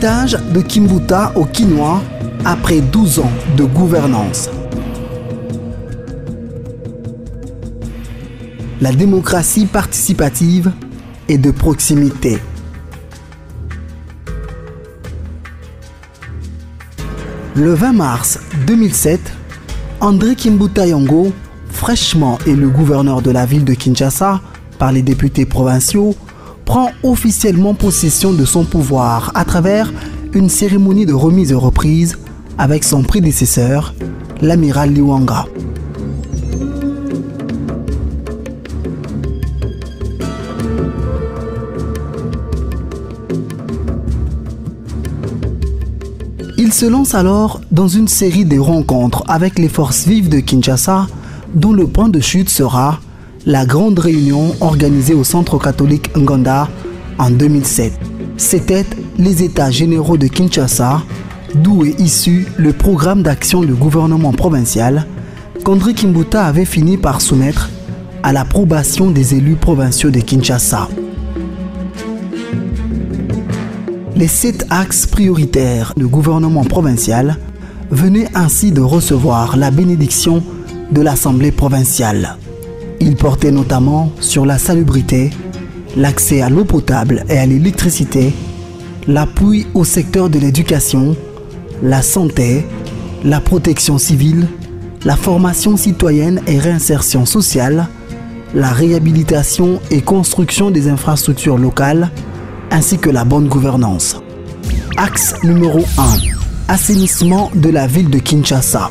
De Kimbuta au Quinois après 12 ans de gouvernance. La démocratie participative et de proximité. Le 20 mars 2007, André Kimbuta Yongo, fraîchement élu gouverneur de la ville de Kinshasa par les députés provinciaux, prend officiellement possession de son pouvoir à travers une cérémonie de remise et reprise avec son prédécesseur, l'amiral Liwanga. Il se lance alors dans une série de rencontres avec les forces vives de Kinshasa, dont le point de chute sera la grande réunion organisée au Centre catholique Nganda en 2007. C'était les États généraux de Kinshasa, d'où est issu le programme d'action du gouvernement provincial qu'André Kimbuta avait fini par soumettre à l'approbation des élus provinciaux de Kinshasa. Les sept axes prioritaires du gouvernement provincial venaient ainsi de recevoir la bénédiction de l'Assemblée provinciale. Il portait notamment sur la salubrité, l'accès à l'eau potable et à l'électricité, l'appui au secteur de l'éducation, la santé, la protection civile, la formation citoyenne et réinsertion sociale, la réhabilitation et construction des infrastructures locales, ainsi que la bonne gouvernance. Axe numéro 1. Assainissement de la ville de Kinshasa.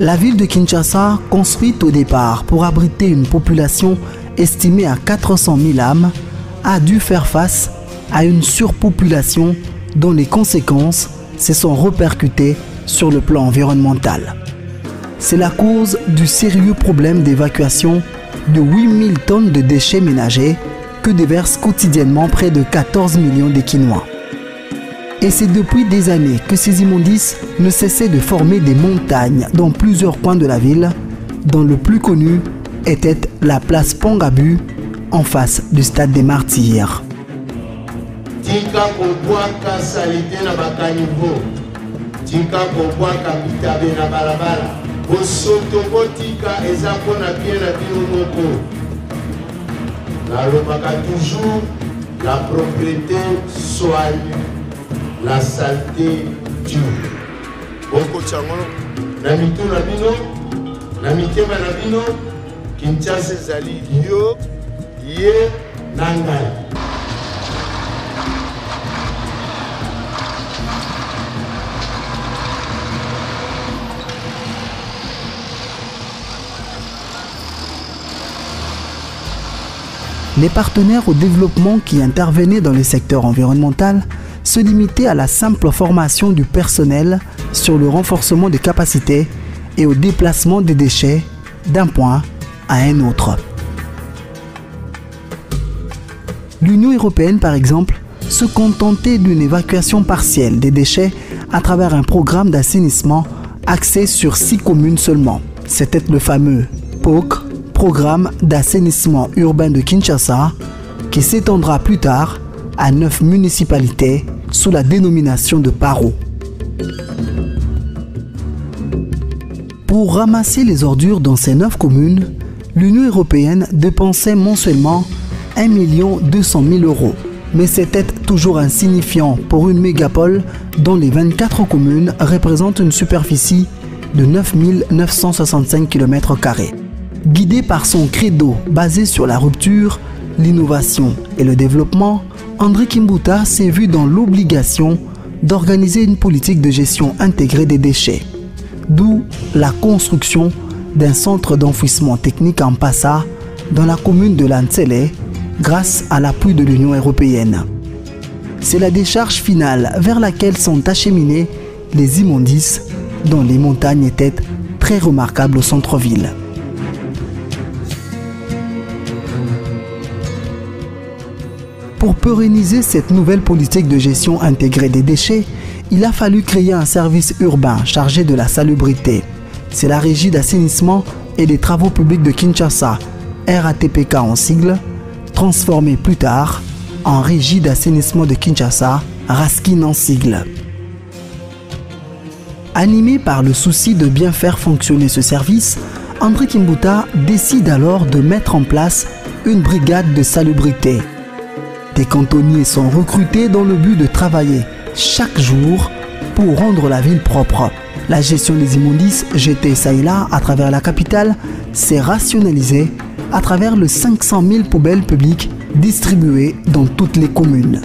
La ville de Kinshasa, construite au départ pour abriter une population estimée à 400 000 âmes, a dû faire face à une surpopulation dont les conséquences se sont répercutées sur le plan environnemental. C'est la cause du sérieux problème d'évacuation de 8000 tonnes de déchets ménagers que déversent quotidiennement près de 14 millions d'équinois. Et c'est depuis des années que ces immondices ne cessaient de former des montagnes dans plusieurs coins de la ville, dont le plus connu était la place Pongabu, en face du stade des martyrs. la propriété la saleté dure bokoti yango na mitu na bino na mitema na bino kinshasa ezali yo ye na ngai. Les partenaires au développement qui intervenaient dans le secteur environnemental se limitaient à la simple formation du personnel sur le renforcement des capacités et au déplacement des déchets d'un point à un autre. L'Union européenne, par exemple, se contentait d'une évacuation partielle des déchets à travers un programme d'assainissement axé sur six communes seulement. C'était le fameux POC, Programme d'assainissement urbain de Kinshasa, qui s'étendra plus tard à neuf municipalités sous la dénomination de Paro. Pour ramasser les ordures dans ces neuf communes, l'Union européenne dépensait mensuellement 1 200 000 euros. Mais c'était toujours insignifiant pour une mégapole dont les 24 communes représentent une superficie de 9 965 km. Guidé par son credo basé sur la rupture, l'innovation et le développement, André Kimbuta s'est vu dans l'obligation d'organiser une politique de gestion intégrée des déchets, d'où la construction d'un centre d'enfouissement technique en Passa dans la commune de Lanzele grâce à l'appui de l'Union européenne. C'est la décharge finale vers laquelle sont acheminés les immondices dont les montagnes étaient très remarquables au centre-ville. Pour pérenniser cette nouvelle politique de gestion intégrée des déchets, il a fallu créer un service urbain chargé de la salubrité. C'est la régie d'assainissement et des travaux publics de Kinshasa, RATPK en sigle, transformée plus tard en régie d'assainissement de Kinshasa, Raskin en sigle. Animé par le souci de bien faire fonctionner ce service, André Kimbuta décide alors de mettre en place une brigade de salubrité. Des cantonniers sont recrutés dans le but de travailler chaque jour pour rendre la ville propre. La gestion des immondices jetés ça et là à travers la capitale s'est rationalisée à travers les 500 000 poubelles publiques distribuées dans toutes les communes.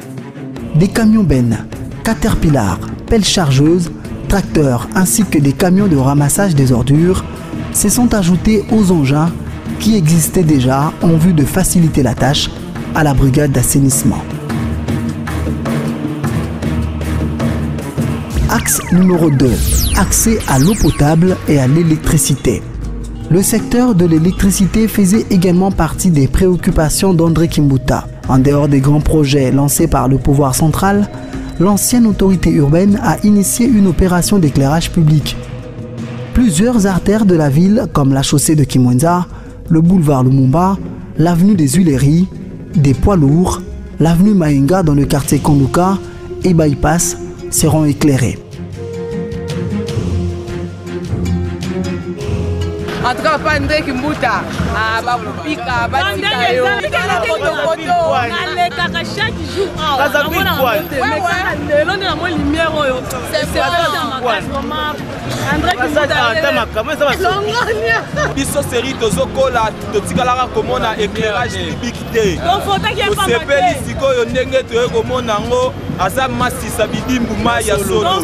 Des camions bennes, caterpillars, pelles chargeuses, tracteurs ainsi que des camions de ramassage des ordures se sont ajoutés aux engins qui existaient déjà en vue de faciliter la tâche à la brigade d'assainissement. Axe numéro 2. Accès à l'eau potable et à l'électricité. Le secteur de l'électricité faisait également partie des préoccupations d'André Kimbuta. En dehors des grands projets lancés par le pouvoir central, l'ancienne autorité urbaine a initié une opération d'éclairage public. Plusieurs artères de la ville, comme la chaussée de Kimwenza, le boulevard Lumumba, l'avenue des Huileries, des poids lourds, l'avenue Maïnga dans le quartier Konduka et Bypass seront éclairés. En tout cas pa ndeki mbuta. Bakopika batika yo. Nalekaka chaque jour. Awa lelo nde namo lumière. oyo makasi vraimen biso seri tozokola totikalaka komona éclairage public te. Tosepeli sikoyo ndenge toye komona yango aza masisa bidimbu mai ya sonoepui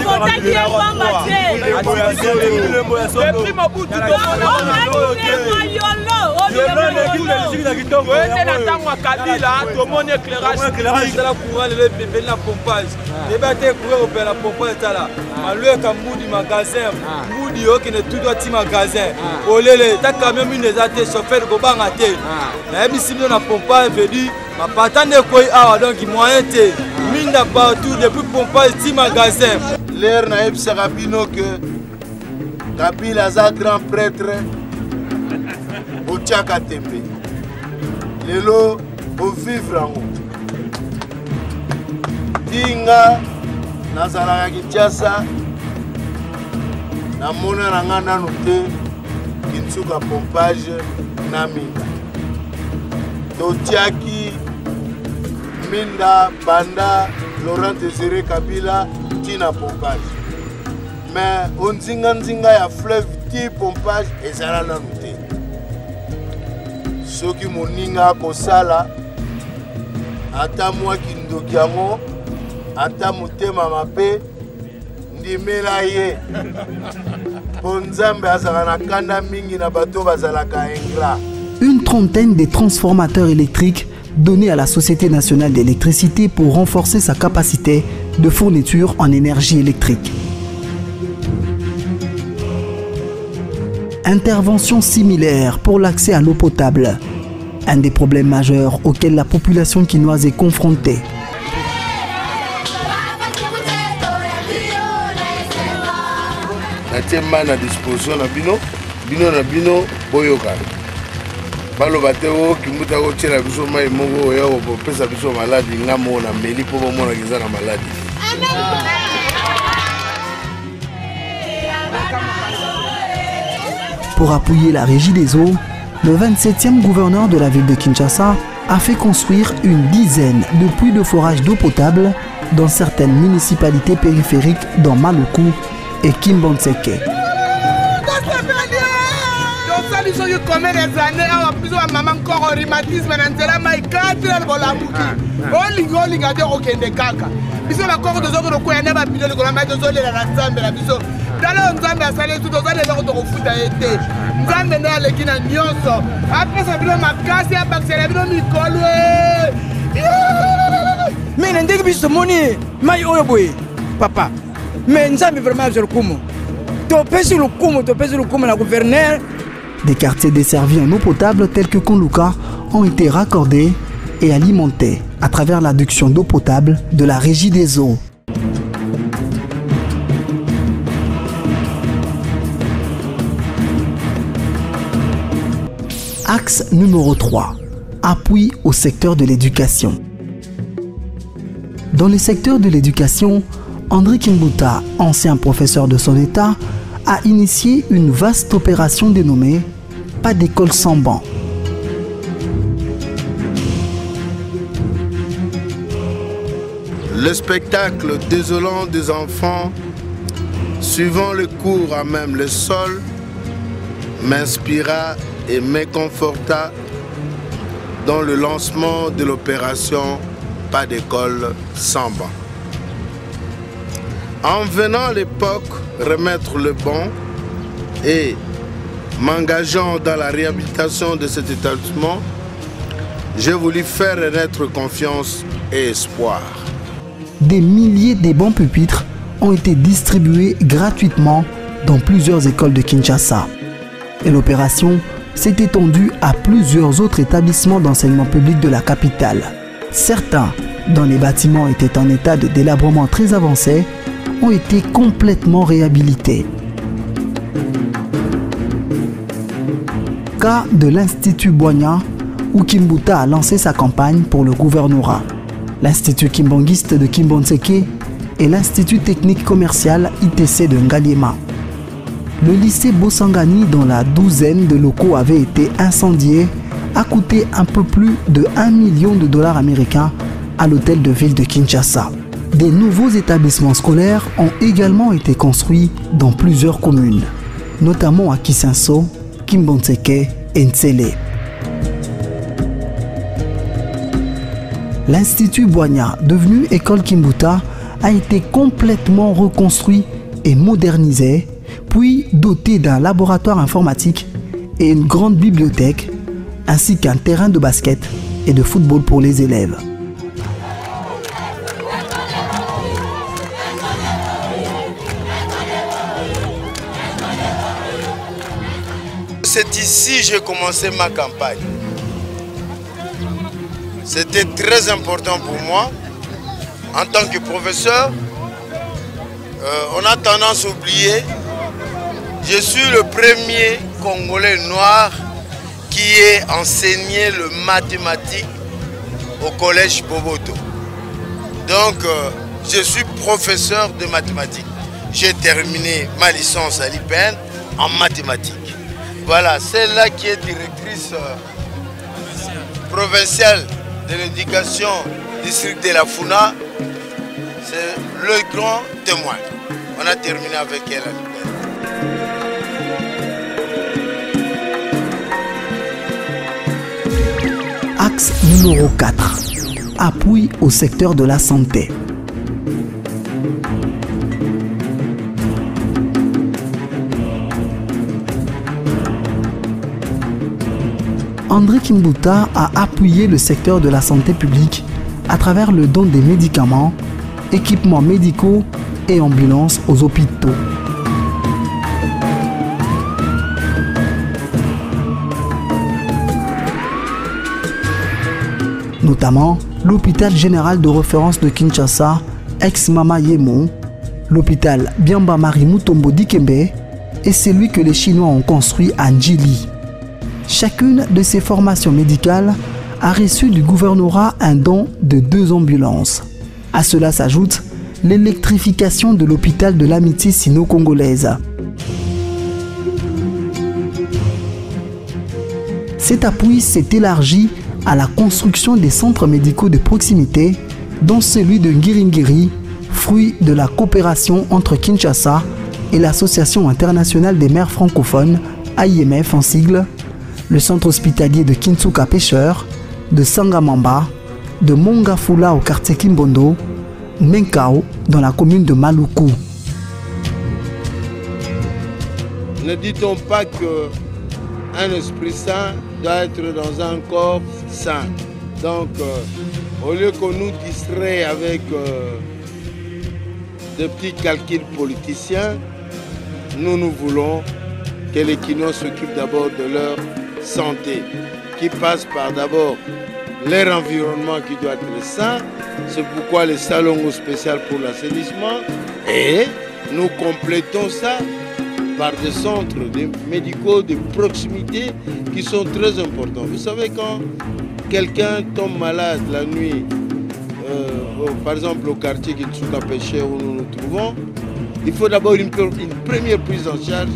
mobutu toende na ntango ya kabila tomoni éclairageezala courant lelo epembeli na pompage. Yeba te courant kopela pompage etala malweka mbudi magasin. Mbudi okende tutu ati magasin. Olele ta camion mino eza te chauffeur kobanga te. Nayebisi bino na pompage vedi mapata nde ekoyi awa donc moyen te minda partout depuis pompage ti magasin. Lere nayebisaka bino ke kabila aza grand prêtre. Otiaka tembe. Lelo ovivre yango tinga nazalaka kinshasa. Namona na nga nanu te kinsuka pompage na minda totiaki minda banda laurent désiré kabila ntina pompage. Onzinganzinga ya fleuve ti pompage ezala nanu te. Soki moninga akosala ata mwa kindoki yango ndimela kanda Une trentaine de transformateurs électriques donnés à la Société nationale d'électricité pour renforcer sa capacité de fourniture en énergie électrique. Intervention similaire pour l'accès à l'eau potable, un des problèmes majeurs auxquels la population quinoise est confrontée. Pour appuyer la régie des eaux, le 27e gouverneur de la ville de Kinshasa a fait construire une dizaine de puits de forage d'eau potable dans certaines municipalités périphériques dans Maluku et Kimbonseke. Tosali soki combien des années awa biso bamama nkoro rhumatisme na nzela mai katre bolamuki olingi olinga te okende kaka. Biso bakoko tozokende koya nde babilo likolo mai tozolela na nzambe na biso. Tala oyo nzambe asali etu tozali eloko tokofuta ye te. Nzambe nde aleki na nyonso. Apesa bino makasi abakisela bino mikolo me na ndenge biso tomoni mai oyo boye papa. Me nzambe vraiment azwa lokumu topesi lokumu topesi lokumu na guverner Des quartiers desservis en eau potable tels que Konluka ont été raccordés et alimentés à travers l'adduction d'eau potable de la régie des eaux. Axe numéro 3. Appui au secteur de l'éducation. Dans le secteur de l'éducation, André Kimbuta, ancien professeur de son état, a initié une vaste opération dénommée Pas d'école sans banc. Le spectacle désolant des enfants, suivant le cours à même le sol, m'inspira et me conforta dans le lancement de l'opération Pas d'école sans banc. En venant à l'époque remettre le banc et m'engageant dans la réhabilitation de cet établissement, j'ai voulu faire naître confiance et espoir. Des milliers de bons pupitres ont été distribués gratuitement dans plusieurs écoles de Kinshasa. Et l'opération s'est étendue à plusieurs autres établissements d'enseignement public de la capitale. Certains, dont les bâtiments étaient en état de délabrement très avancé, ont été complètement réhabilités. Cas de l'Institut Boigna, où Kimbuta a lancé sa campagne pour le gouvernorat. L'Institut Kimbangiste de Kimbonseke et l'Institut technique commercial ITC de Ngaliema. Le lycée Bossangani, dont la douzaine de locaux avaient été incendiés, a coûté un peu plus de 1 million de dollars américains à l'hôtel de ville de Kinshasa. Des nouveaux établissements scolaires ont également été construits dans plusieurs communes, notamment à Kisenso, Kimbonseke et Ntsele. L'Institut Boigna, devenu École Kimbuta, a été complètement reconstruit et modernisé, puis doté d'un laboratoire informatique et une grande bibliothèque, ainsi qu'un terrain de basket et de football pour les élèves. C'est ici que j'ai commencé ma campagne. C'était très important pour moi en tant que professeur, euh, on a tendance à oublier, je suis le premier Congolais noir qui ait enseigné le mathématique au collège Boboto. Donc, euh, je suis professeur de mathématiques. J'ai terminé ma licence à l'IPN en mathématiques. Voilà, celle-là qui est directrice euh, provinciale de l'éducation district de la Funa, c'est le grand témoin. On a terminé avec elle Axe numéro 4. Appui au secteur de la santé. André Kimbuta a appuyé le secteur de la santé publique à travers le don des médicaments, équipements médicaux et ambulances aux hôpitaux. Notamment l'hôpital général de référence de Kinshasa, ex-Mama Yemo, l'hôpital Biamba Marie Mutombo Dikembe et celui que les Chinois ont construit à Njili. Chacune de ces formations médicales a reçu du gouvernorat un don de deux ambulances. À cela s'ajoute l'électrification de l'hôpital de l'amitié sino-congolaise. Cet appui s'est élargi à la construction des centres médicaux de proximité, dont celui de Ngiringiri, fruit de la coopération entre Kinshasa et l'Association internationale des maires francophones, AIMF en sigle, le centre hospitalier de Kinsuka Pêcheur, de Sangamamba, de Mongafula au quartier Kimbondo, Menkao dans la commune de Maluku. Ne dit-on pas que un esprit saint doit être dans un corps saint? Donc, euh, au lieu qu'on nous distrait avec euh, de petits calculs politiciens, nous nous voulons que les Kinois s'occupent d'abord de leur santé, qui passe par d'abord leur environnement qui doit être sain. C'est pourquoi les salons spécial pour l'assainissement. Et nous complétons ça par des centres médicaux de proximité qui sont très importants. Vous savez, quand quelqu'un tombe malade la nuit, euh, par exemple au quartier Kitsuka Péché où nous nous trouvons, il faut d'abord une, première prise en charge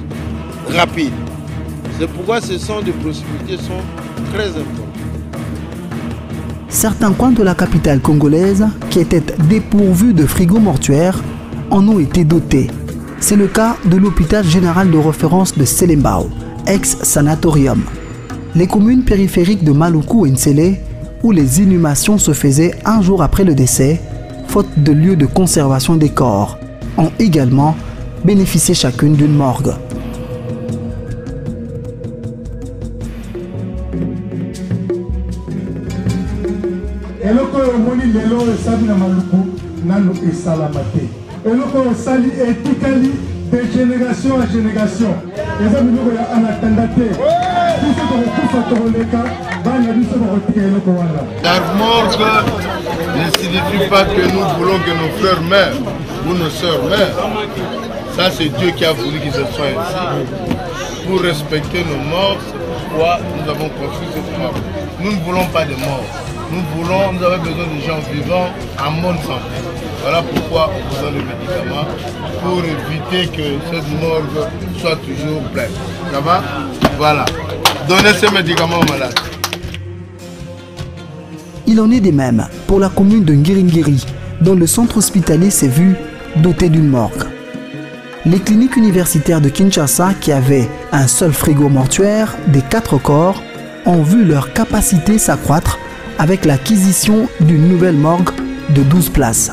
rapide. C'est pourquoi ces centres de proximité sont très importants. Certains coins de la capitale congolaise qui étaient dépourvus de frigos mortuaires en ont été dotés. C'est le cas de l'hôpital général de référence de Selembao, ex-sanatorium. Les communes périphériques de Maluku et Nsele, où les inhumations se faisaient un jour après le décès, faute de lieu de conservation des corps, ont également bénéficié chacune d'une morgue. Nano esalama te eloko etikali de génération à génération ne signifie pas que nous voulons que nos frères meurent ou nos sœurs meurent. Ça, c'est Dieu qui a voulu qu'ils soient ainsi. Pour respecter nos morts, nous avons construit cette morgue. Nous ne voulons pas de morts. Nous voulons, nous avons besoin de gens vivants en bonne santé. Voilà pourquoi on vous donne les médicaments pour éviter que cette morgue soit toujours pleine. Ça va? Voilà. Donnez ces médicaments aux malades. Il en est des mêmes pour la commune de Ngiringiri, dont le centre hospitalier s'est vu doté d'une morgue. Les cliniques universitaires de Kinshasa, qui avaient un seul frigo mortuaire des quatre corps, ont vu leur capacité s'accroître avec l'acquisition d'une nouvelle morgue de 12 places.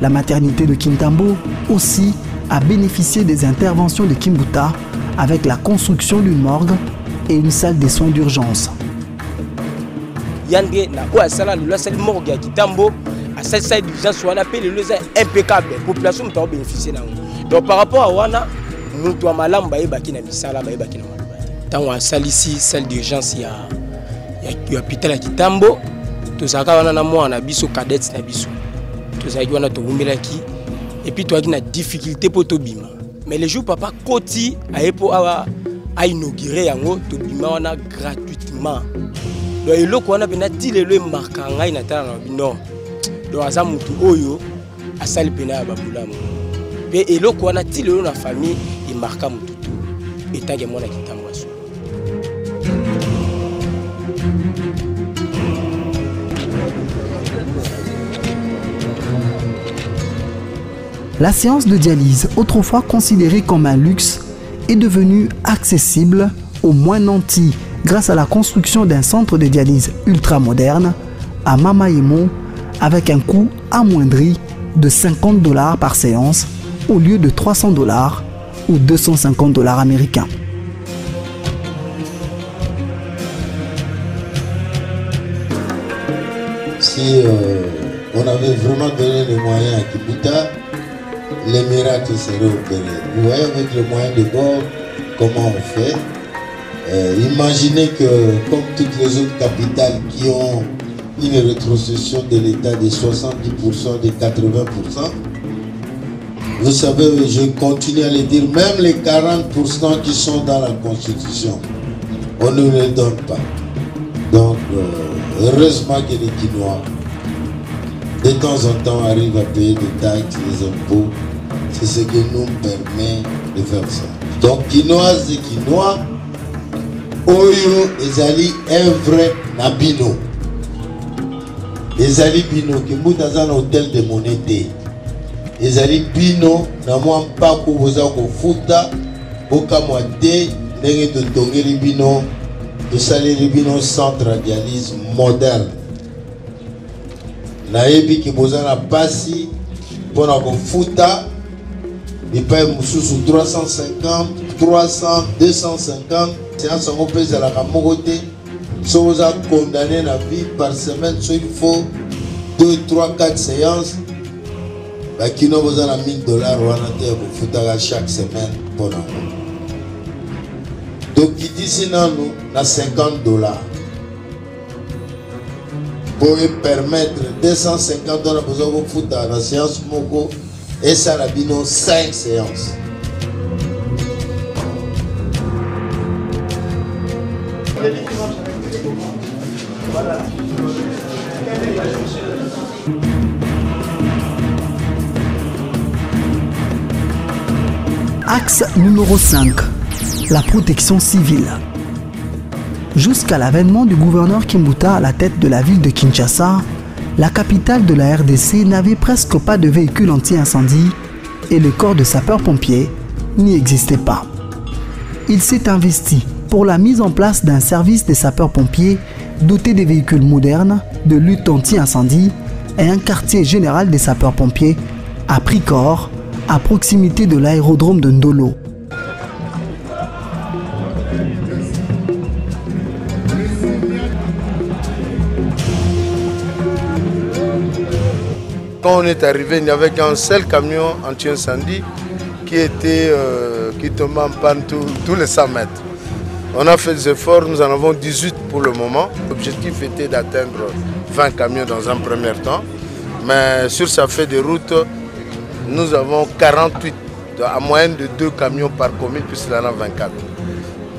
La maternité de Kintambo aussi a bénéficié des interventions de Kimbuta avec la construction d'une morgue et une salle de soins d'urgence. Asalisa diligence wana mpe lelo eza impeccable. Population moto akobénéficie nango donc par rapport a wana moto ya malamu bayebaki na misala bayebaki na maloba te ntango asalisi salle d'urgence ya, ya, hôpital ya kitambo. Tozalaka wana na mwana na biso cadette na biso tozalaki wana towumbelaki epuis toyaki na difficulté mpo tobima. Mais le jour papa koti aye mpo awa ainaugure yango tobima wana gratuitement. Donc eloko wana mpena ti lelo emarka ngai na tala na bino La séance de dialyse, autrefois considérée comme un luxe, est devenue accessible aux moins nantis grâce à la construction d'un centre de dialyse ultra moderne à Mamaimo avec un coût amoindri de 50 dollars par séance au lieu de 300 dollars ou 250 dollars américains. Si euh, on avait vraiment donné les moyens à Kibuta, les miracles seraient opérés. Vous voyez avec les moyens de bord comment on fait? Euh, imaginez que comme toutes les autres capitales qui ont une rétrocession de l'État de 70%, de 80%, vous savez, je continue à le dire, même les 40% qui sont dans la Constitution, on ne les donne pas. Donc, euh, heureusement que les Quinois, de temps en temps, arrivent à payer des taxes, des impôts. C'est ce qui nous permet de faire ça. Donc, Quinoises et Quinois, oyo ezali œuvre na bino ezali bino kimbuta aza na hotel de monnaie te ezali bino na mwa mpako boza kofuta bokamwa te ndenge totongeli bino tosaleli bino centre ya dialyse moderne. Nayebi ke boza na mpasi mpona kofuta bipai mosusu 350 300 250 séance yango mpe ezalaka moko te soki oza condamné na vie par semaine. So il faut 2 3 4 séance bakino boza na 1000 dollar wana te ya kofutaka chaque semaine mpona. Ngo tokitisi nanu na 50 dollar mpo epermettre 250 wana boza kofutaka na séance moko. Esala bino 5 séances Axe numéro 5. La protection civile. Jusqu'à l'avènement du gouverneur Kimbuta à la tête de la ville de Kinshasa, la capitale de la RDC n'avait presque pas de véhicules anti-incendie et le corps de sapeurs-pompiers n'y existait pas. Il s'est investi pour la mise en place d'un service des sapeurs-pompiers doté de véhicules modernes, de lutte anti-incendie et un quartier général des sapeurs-pompiers à Pricor, à proximité de l'aérodrome de Ndolo. Quand on est arrivé, il n'y avait qu'un seul camion anti-incendie qui était euh, qui tombait en panne tous, les 100 mètres. On a fait des efforts, nous en avons 18 pour le moment. L'objectif était d'atteindre 20 camions dans un premier temps. Mais sur sa fait de route, nous avons 48, à moyenne de 2 camions par commune, puisqu'il en a 24.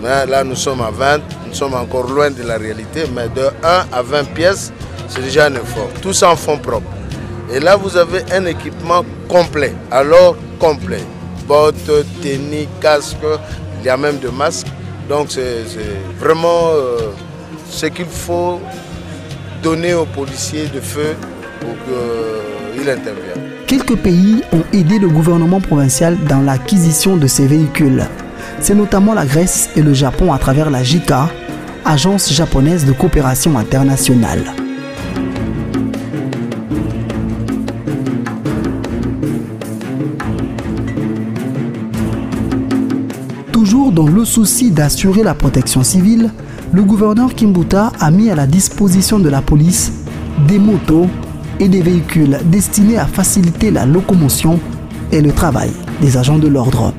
Mais là, nous sommes à 20, nous sommes encore loin de la réalité, mais de 1 à 20 pièces, c'est déjà un effort. Tout ça en fonds propres. Et là, vous avez un équipement complet, alors complet. Bottes, tennis, casque, il y a même de masques. Donc c'est vraiment euh, ce qu'il faut donner aux policiers de feu pour qu'ils interviennent. Quelques pays ont aidé le gouvernement provincial dans l'acquisition de ces véhicules. C'est notamment la Grèce et le Japon à travers la JICA, agence japonaise de coopération internationale. Toujours dans le souci d'assurer la protection civile, le gouverneur Kimbuta a mis à la disposition de la police des motos et des véhicules destinés à faciliter la locomotion et le travail des agents de l'ordre.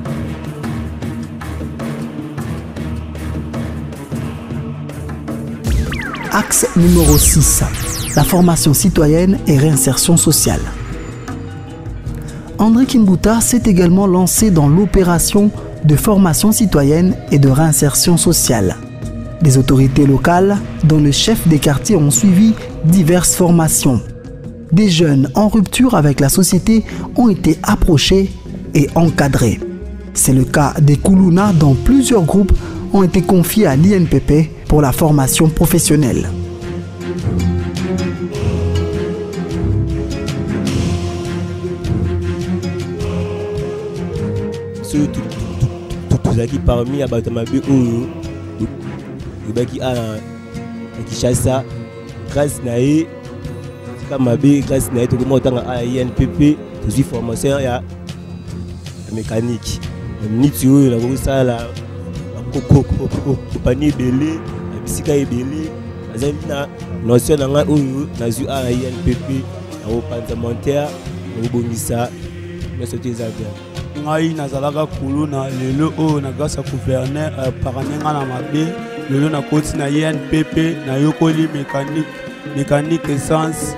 Axe numéro 6. La formation citoyenne et réinsertion sociale. André Kimbuta s'est également lancé dans l'opération de formation citoyenne et de réinsertion sociale. Les autorités locales, dont les chefs des quartiers ont suivi diverses formations. Des jeunes en rupture avec la société ont été approchés et encadrés. C'est le cas des Koulouna dont plusieurs groupes ont été confiés à l'INPP pour la formation professionnelle. parmi tika mabe grâce na ye tokoma kotanga a ya inpp tozwi formation ya mécanique miniti oyo nakokosala kompani ebele na bisika ebele nazali na notion na ngai oyo nazwi a na inpp nakopanza montere nakobongisa nyonso te eza bien ngai nazalaka kuluna lelo oyo na grâce ya guverner parane nga na mabe lelo nakoti na inpp nayokoli mécanique. Mécanique essence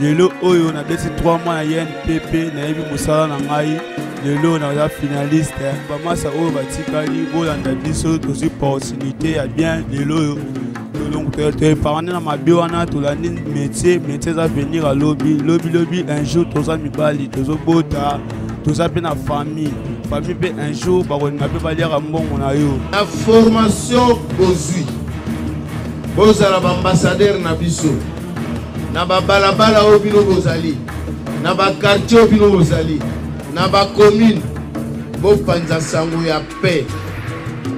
lelo oyo nabeti 3 mois inpp nayebi mosala na ngai. Lelo naza finaliste bamasa oyo batikali bolanda biso tozwi opportunité ya bien lelo oyo. Toeparane na mabe wana tolandi métier métier eza venir alobi lobilobi un jour toza mibali tozobota toza mpe na famille. Famille mpe un jour mpe baliaka mbongo na yo. Na formation bozwi bozala na biso na babalabala oyo bino bozali na bakartier oyo bino bozali na bacommune bopanza sango ya paix.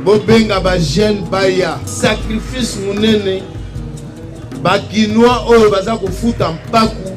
Bobenga bajeune baya sacrifice monene. Bakinois oyo baza kofuta mpaku